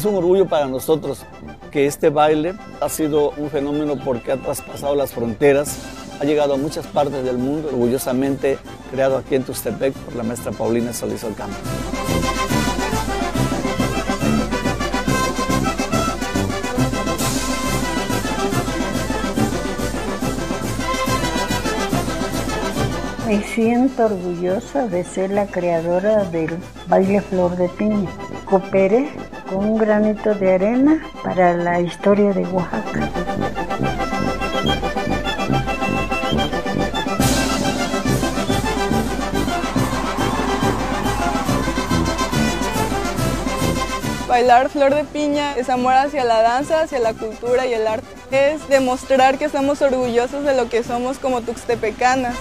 Es un orgullo para nosotros que este baile ha sido un fenómeno porque ha traspasado las fronteras, ha llegado a muchas partes del mundo, orgullosamente creado aquí en Tustepec por la maestra Paulina Solís Ocampo. Me siento orgullosa de ser la creadora del baile Flor de Piña. Cooperé con un granito de arena para la historia de Oaxaca. Bailar Flor de Piña es amor hacia la danza, hacia la cultura y el arte. Es demostrar que estamos orgullosos de lo que somos como tuxtepecanas.